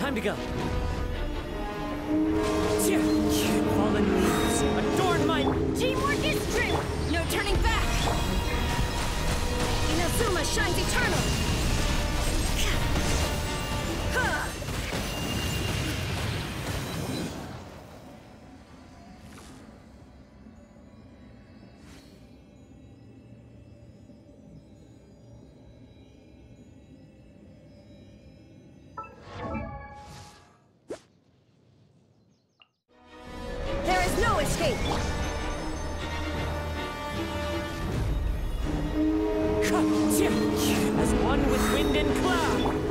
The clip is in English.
Time to go. Fallen leaves, adorn my... Teamwork is true! No turning back! Inazuma shines eternal! Escape! As one with wind and cloud.